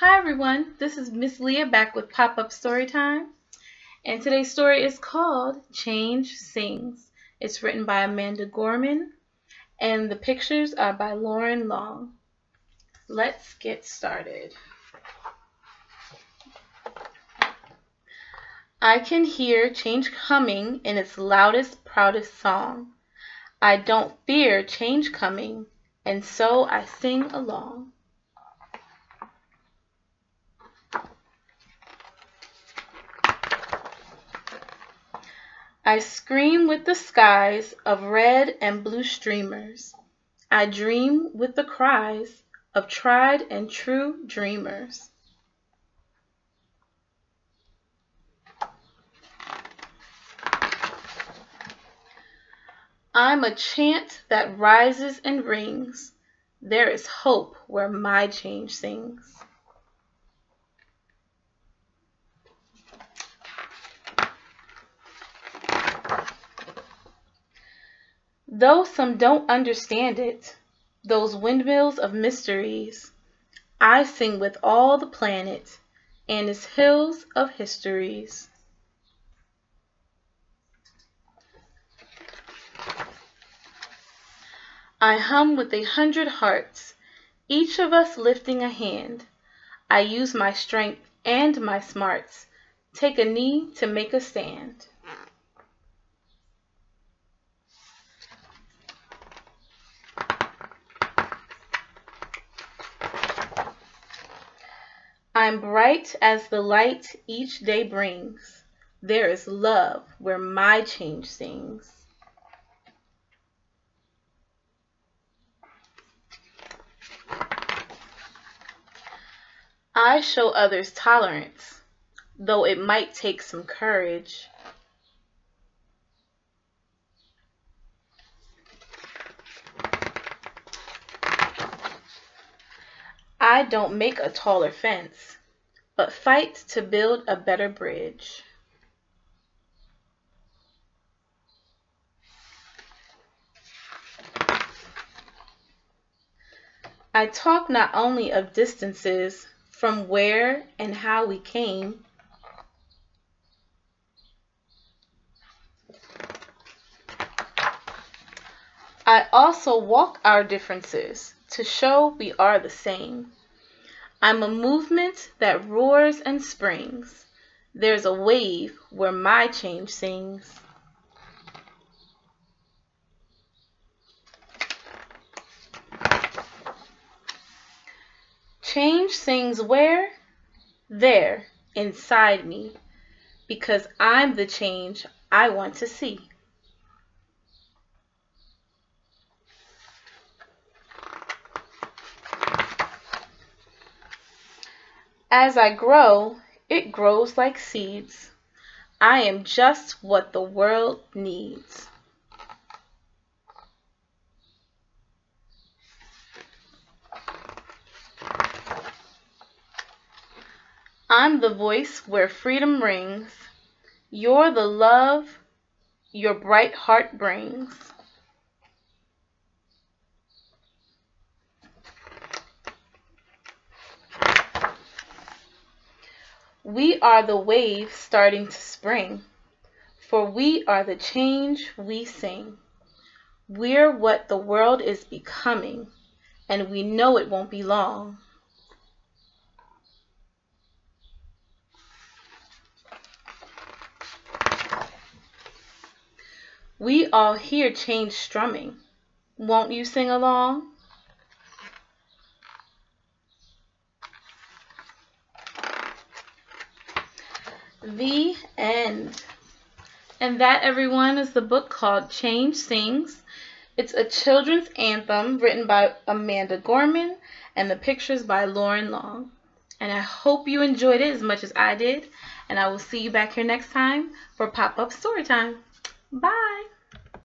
Hi everyone, this is Miss Leah back with Pop-Up Storytime. And today's story is called Change Sings. It's written by Amanda Gorman and the pictures are by Loren Long. Let's get started. I can hear change coming in its loudest, proudest song. I don't fear change coming, and so I sing along. I scream with the skies of red and blue streamers. I dream with the cries of tried and true dreamers. I'm a chant that rises and rings. There is hope where my change sings. Though some don't understand it, those windmills of mysteries, I sing with all the planet and its hills of histories. I hum with a hundred hearts, each of us lifting a hand. I use my strength and my smarts, take a knee to make a stand. I'm bright as the light each day brings. There is love where my change sings. I show others tolerance, though it might take some courage. I don't make a taller fence, but fight to build a better bridge. I talk not only of distances from where and how we came, I also walk our differences to show we are the same. I'm a movement that roars and springs. There's a wave where my change sings. Change sings where? There, inside me, because I'm the change I want to see. As I grow, it grows like seeds. I am just what the world needs. I'm the voice where freedom rings. You're the love your bright heart brings. We are the wave starting to spring, for we are the change we sing. We're what the world is becoming, and we know it won't be long. We all hear change strumming. Won't you sing along? The end. And that, everyone, is the book called Change Sings. It's a children's anthem written by Amanda Gorman and the pictures by Loren Long. And I hope you enjoyed it as much as I did. And I will see you back here next time for Pop-Up Story Time. Bye.